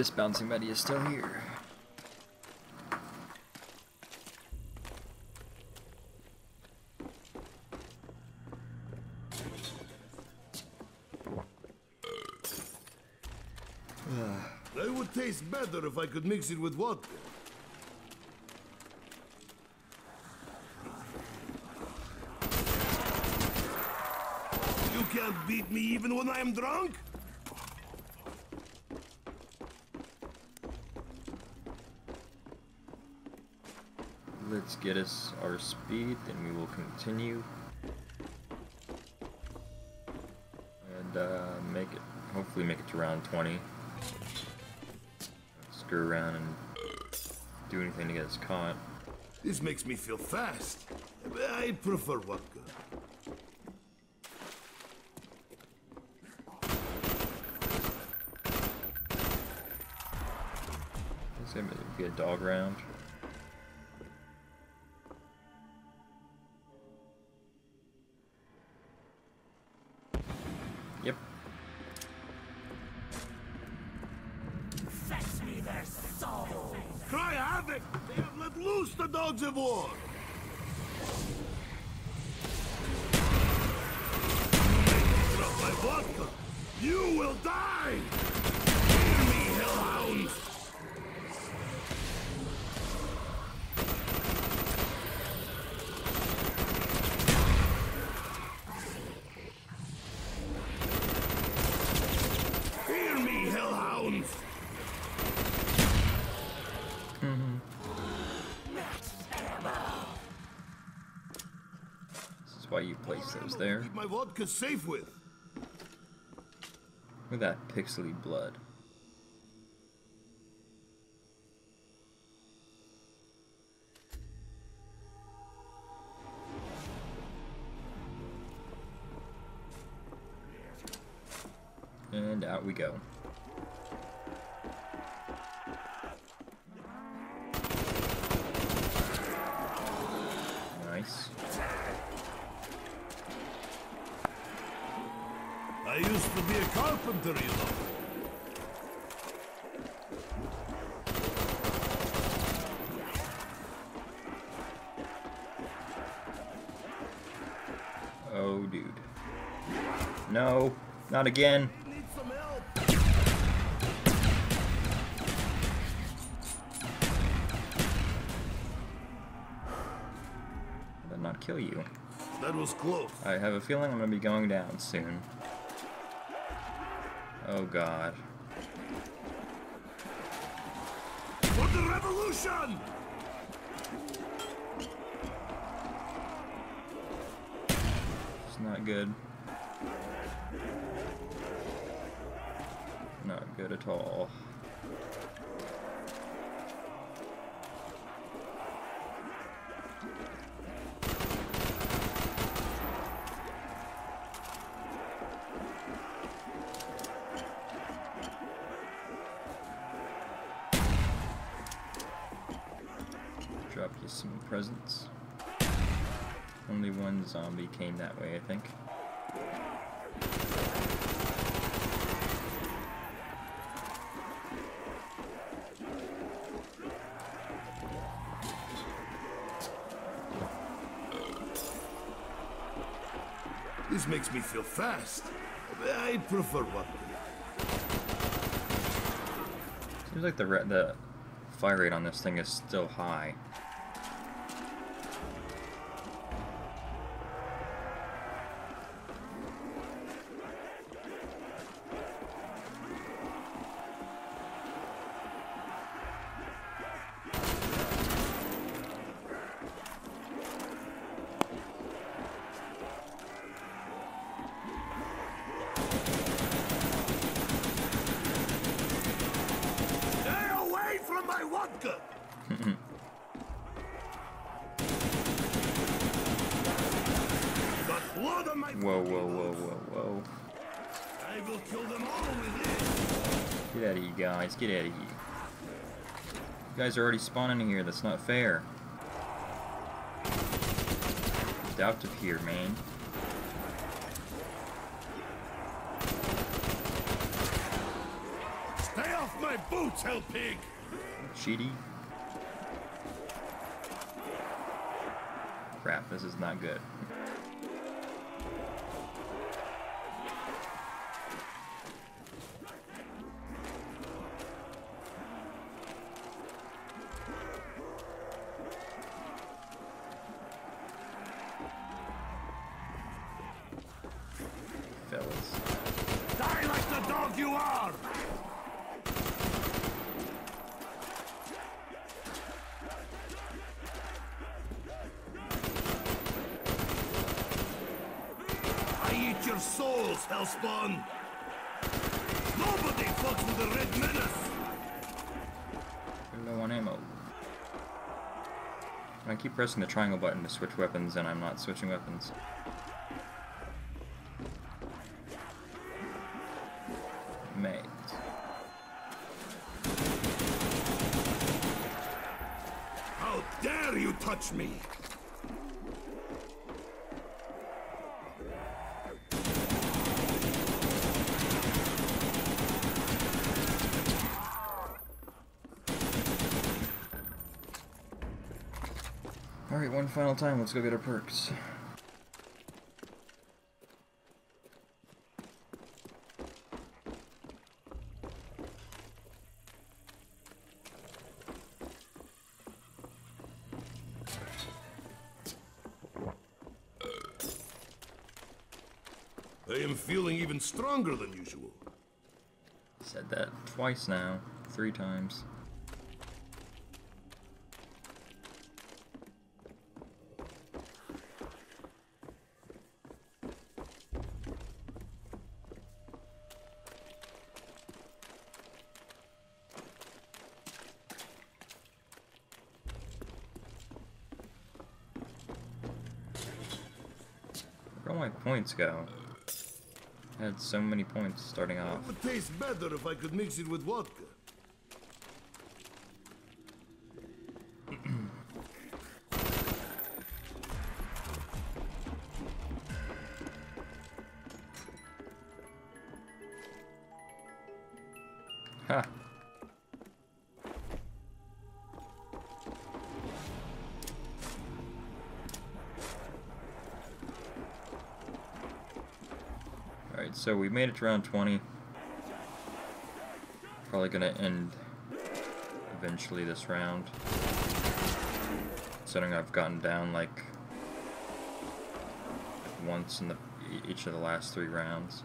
This bouncing Betty is still here. It would taste better if I could mix it with vodka. You can't beat me even when I am drunk? Let's get us our speed, then we will continue. And uh, make it, hopefully make it to round 20. Screw around and do anything to get us caught. This makes me feel fast. I prefer vodka. This gonna be a dog round. Dogs of war! You will die! Why you place those there. Keep my vodka safe with. Look at that pixely blood. And out we go. Nice. I used to be carpenter, you. Oh, dude. No, not again. Some not kill you. That was close. I have a feeling I'm gonna be going down soon. Oh god. For the revolution! It's not good. Not good at all. Presents. Only one zombie came that way, I think. This makes me feel fast. I prefer vodka. Seems like the re- the fire rate on this thing is still high. Whoa, whoa, whoa, whoa, whoa. I will kill them all with. Get out of here, guys. Get out of here. You guys are already spawning in here. That's not fair. Get out of here, man. Stay off my boots, hell pig! Cheaty. Crap, this is not good. You are! I eat your souls, Hellspawn! Nobody fucks with the Red Menace! Low on ammo. I keep pressing the triangle button to switch weapons and I'm not switching weapons. Me! Alright, one final time, let's go get our perks. I am feeling even stronger than usual. Said that twice now, three times. Where all my points go? I had so many points starting off. It would taste better if I could mix it with vodka. Ha! So we made it to round 20. Probably gonna end eventually this round. Considering I've gotten down like once in the each of the last three rounds.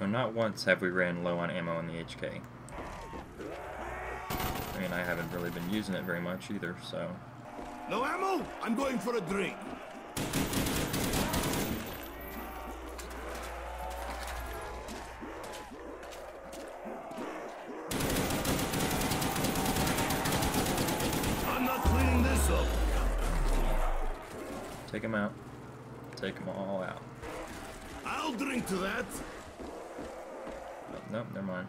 No, not once have we ran low on ammo in the HK. I mean, I haven't really been using it very much either, so... No ammo? I'm going for a drink. I'm not cleaning this up. Take them out. Take them all out. I'll drink to that. Nope, never mind.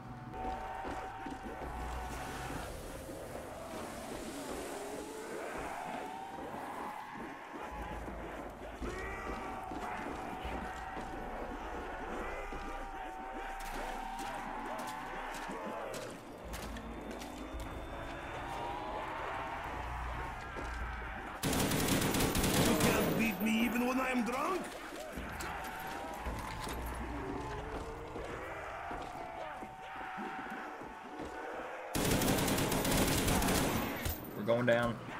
You can't beat me even when I'm drunk. We're going down.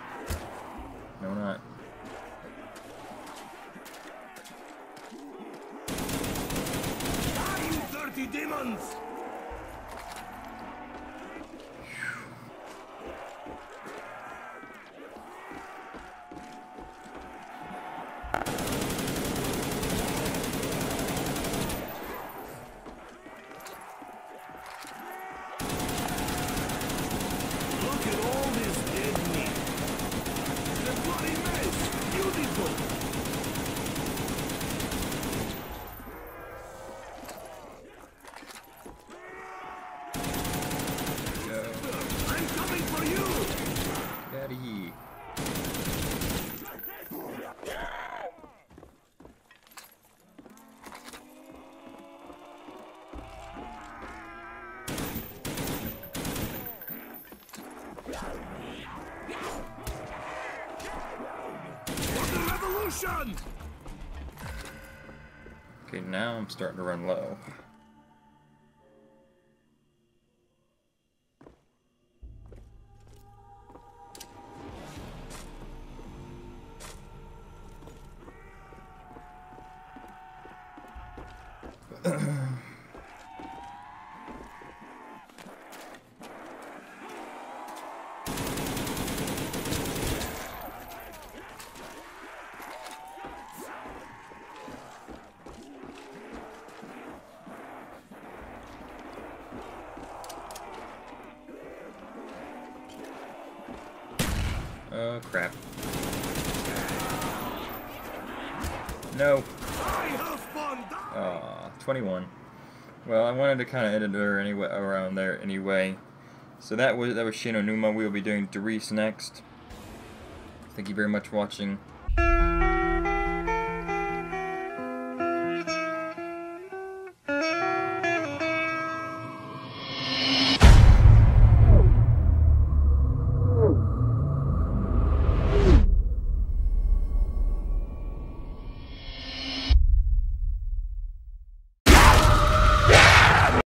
Good. Okay, now I'm starting to run low. Crap. No. Aw, 21. Well, I wanted to kind of edit her anyway around there anyway. So that was that was Shi No Numa. We will be doing Der Riese next. Thank you very much for watching.